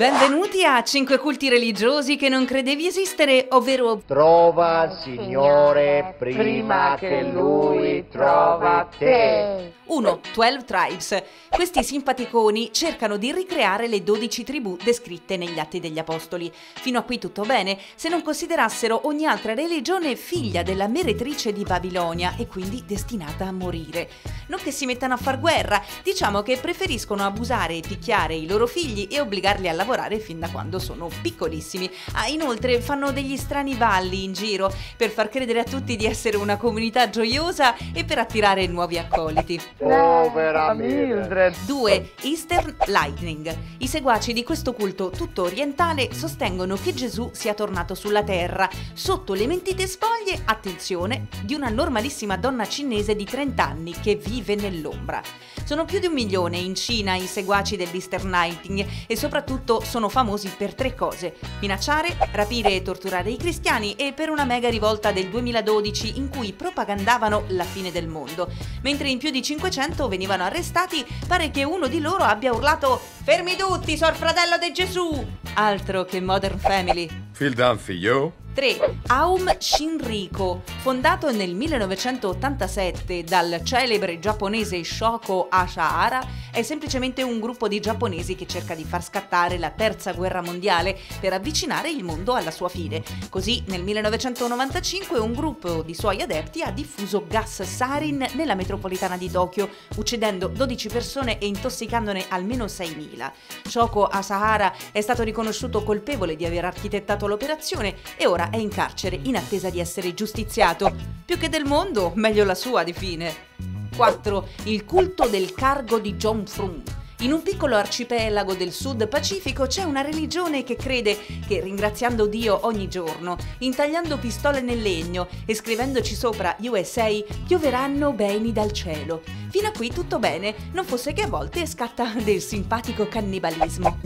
Benvenuti a 5 culti religiosi che non credevi esistere, ovvero Trova, Signore, prima che Lui trova te. 1. 12 Tribes. Questi simpaticoni cercano di ricreare le 12 tribù descritte negli Atti degli Apostoli. Fino a qui tutto bene, se non considerassero ogni altra religione figlia della meretrice di Babilonia e quindi destinata a morire. Non che si mettano a far guerra, diciamo che preferiscono abusare e picchiare i loro figli e obbligarli a lavorare fin da quando sono piccolissimi. Ah, inoltre fanno degli strani balli in giro per far credere a tutti di essere una comunità gioiosa e per attirare nuovi accoliti. Povera Mildred. 2. Eastern Lightning. I seguaci di questo culto tutto orientale sostengono che Gesù sia tornato sulla terra sotto le mentite spoglie, attenzione, di una normalissima donna cinese di 30 anni che vive nell'ombra. Sono più di un milione in Cina i seguaci dell'Eastern Lightning e soprattutto sono famosi per tre cose: minacciare, rapire e torturare i cristiani e per una mega rivolta del 2012 in cui propagandavano la fine del mondo. Mentre in più di 500 venivano arrestati, pare che uno di loro abbia urlato Fermi tutti, sor fratello di Gesù! Altro che Modern Family. Feel down, figlio. 3. Aum Shinriko, fondato nel 1987 dal celebre giapponese Shoko Ashihara, è semplicemente un gruppo di giapponesi che cerca di far scattare la terza guerra mondiale per avvicinare il mondo alla sua fine. Così nel 1995 un gruppo di suoi adepti ha diffuso gas sarin nella metropolitana di Tokyo, uccidendo 12 persone e intossicandone almeno 6.000. Shoko Asahara è stato riconosciuto colpevole di aver architettato l'operazione e ora è in carcere in attesa di essere giustiziato. Più che del mondo, meglio la sua di fine. 4. Il culto del cargo di John Frum. In un piccolo arcipelago del Sud Pacifico c'è una religione che crede che ringraziando Dio ogni giorno, intagliando pistole nel legno e scrivendoci sopra USA, pioveranno beni dal cielo. Fino a qui tutto bene, non fosse che a volte scatta del simpatico cannibalismo.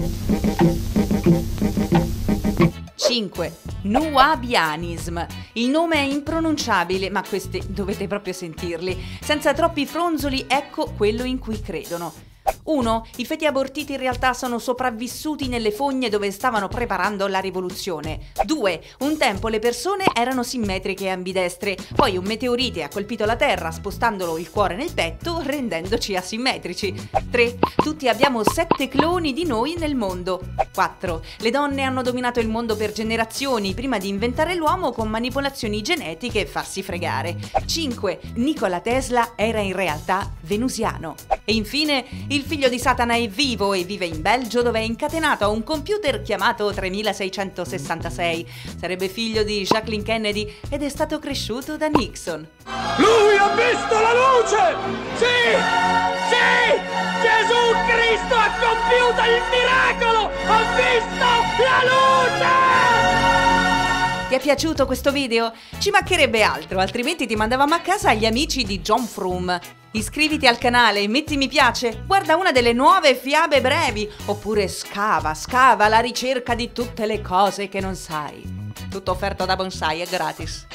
5. Nuabianism. Il nome è impronunciabile, ma questi dovete proprio sentirli. Senza troppi fronzoli, ecco quello in cui credono. 1. I feti abortiti in realtà sono sopravvissuti nelle fogne dove stavano preparando la rivoluzione. 2. Un tempo le persone erano simmetriche e ambidestre, poi un meteorite ha colpito la Terra spostandolo il cuore nel petto, rendendoci asimmetrici. 3. Tutti abbiamo 7 cloni di noi nel mondo. 4. Le donne hanno dominato il mondo per generazioni prima di inventare l'uomo con manipolazioni genetiche e farsi fregare. 5. Nikola Tesla era in realtà venusiano. E infine, il figlio di Satana è vivo e vive in Belgio dove è incatenato a un computer chiamato 3666. Sarebbe figlio di Jacqueline Kennedy ed è stato cresciuto da Nixon. Lui ha visto la luce! Sì! Sì! Gesù Cristo ha compiuto il miracolo! Ha visto Ti è piaciuto questo video? Ci mancherebbe altro, altrimenti ti mandavamo a casa gli amici di John Froome. Iscriviti al canale metti mi piace, guarda una delle nuove fiabe brevi, oppure scava, scava alla ricerca di tutte le cose che non sai. Tutto offerto da Bonsai è gratis.